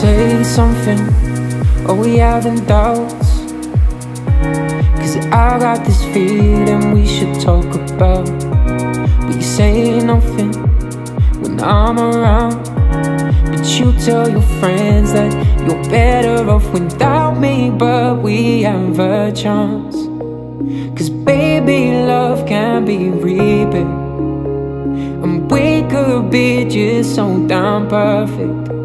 say something? or we having doubts? Cause I got this feeling we should talk about. But you say nothing when I'm around. But you tell your friends that you're better off without me. But we have a chance. Cause baby, love can be rebuilt. And we could be just so damn perfect.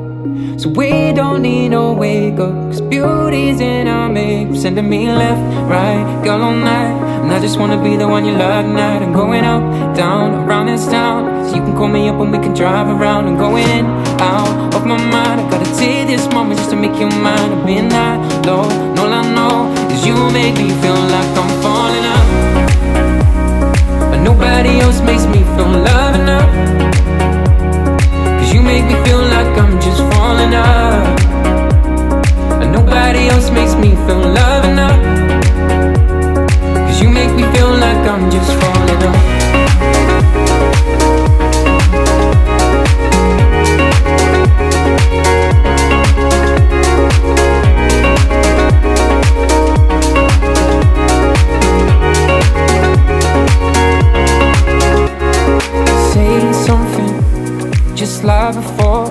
So we don't need no wake up Cause beauty's in our makeup Sending me left, right, girl all night. And I just wanna be the one you love tonight. I'm going up, down, around this town. So you can call me up and we can drive around. I'm going in, out, of my mind. I gotta take this moment just to make you mine. I've been that low, and all I know Is you make me feel like I'm falling up just like before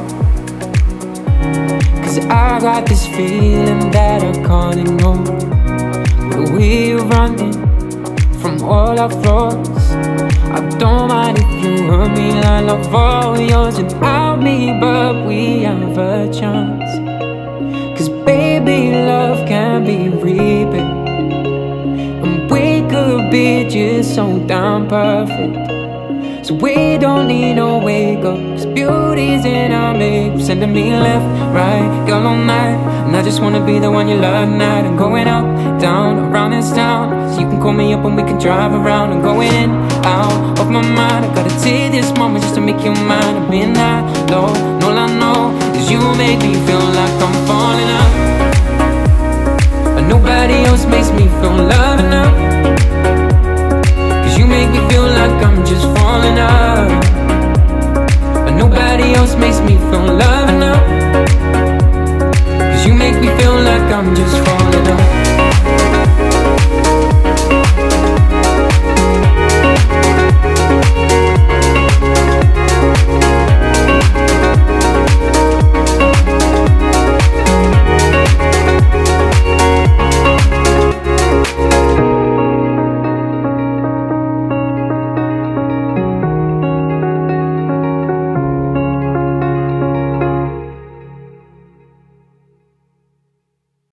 Cause I got this feeling that I can't ignore. But we're running from all our flaws. I don't mind if you hurt me, I love all yours without me But we have a chance. Cause baby, love can be rebuilt And we could be just so damn perfect. So we don't need no wake up me left, right, girl all night. And I just wanna be the one you love tonight I'm going up, down, around this town. So you can call me up and we can drive around. I'm going in, out, of my mind. I gotta take this moment just to make you mine I've been that low, and all I know Is you make me feel like